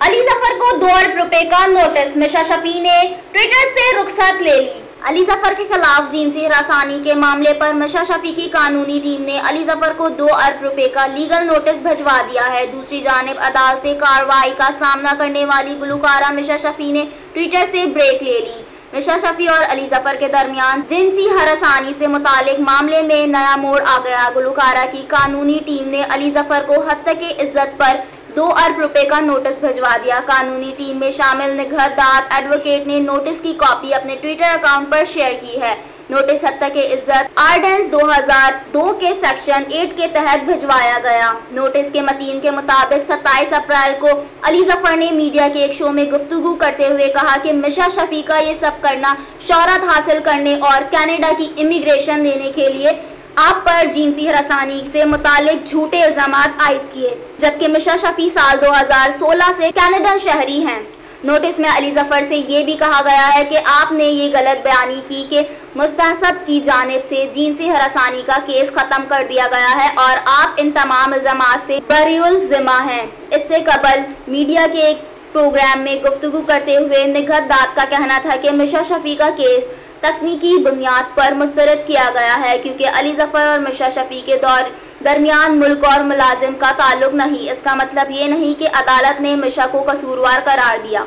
علی ظفر کو دو ارب روپے کا نوٹس مشا شفی نے ٹویٹر سے رخصت لے لی. علی ظفر کے خلاف جنسی ہراسانی کے معاملے پر مشا شفی کی قانونی ٹیم نے علی ظفر کو دو ارب روپے کا لیگل نوٹس بھجوا دیا ہے۔ دوسری جانب عدالت کاروائی کا سامنا کرنے والی گلوکارہ مشا شفی نے ٹویٹر سے بریک لے لی۔ مشا شفی اور علی ظفر کے درمیان جنسی ہراسانی سے متعلق معاملے میں نیا موڑ آ گیا۔ گلوکارہ کی قانونی ٹیم نے علی ظفر کو حد تک عزت پر دو ارب روپے کا نوٹس بھجوا دیا۔ قانونی ٹیم میں شامل نگہت دار ایڈوکیٹ نے نوٹس کی کاپی اپنے ٹویٹر اکاؤنٹ پر شیئر کی ہے۔ نوٹس حد تک عزت آرڈنس دو ہزار دو کے سیکشن ایٹ کے تحت بھجوایا گیا۔ نوٹس کے متین کے مطابق ستائیس اپریل کو علی ظفر نے میڈیا کے ایک شو میں گفتگو کرتے ہوئے کہا کہ مشا شفیع کا یہ سب کرنا شہرت حاصل کرنے اور کینیڈا کی امیگریشن لینے کے لیے آپ پر جنسی ہراسانی سے متعلق جھوٹے الزامات عائد کیے، جبکہ مشا شفیع سال دو ہزار سولہ سے کینیڈن شہری ہیں۔ نوٹس میں علی ظفر سے یہ بھی کہا گیا ہے کہ آپ نے یہ غلط بیانی کی کہ مستحصب کی جانب سے جنسی ہراسانی کا کیس ختم کر دیا گیا ہے اور آپ ان تمام الزامات سے بری الزمہ ہیں۔ اس سے قبل میڈیا کے ایک پروگرام میں گفتگو کرتے ہوئے نگہت داد کا کہنا تھا کہ مشا شفیع کا کیس تکنیکی بنیاد پر مسترد کیا گیا ہے، کیونکہ علی ظفر اور مشا شفیع کے دور درمیان ملک اور ملازم کا تعلق نہیں۔ اس کا مطلب یہ نہیں کہ عدالت نے مشا کو قصوروار قرار دیا۔